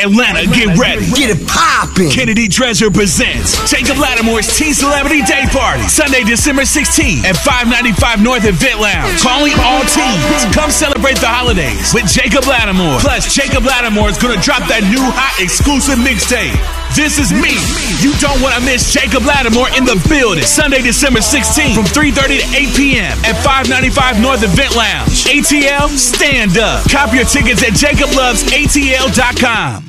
Atlanta, get ready. Get it poppin'. Kenedi Treasure presents Jacob Latimore's Teen Celebrity Day Party, Sunday, December 16th at 595 North Event Lounge. Calling all teens. Come celebrate the holidays with Jacob Latimore. Plus, Jacob Latimore is going to drop that new hot exclusive mixtape. This is me. You don't want to miss Jacob Latimore in the building. Sunday, December 16th from 3.30 to 8 p.m. at 595 North Event Lounge. ATL, stand up. Copy your tickets at jacoblovesatl.com.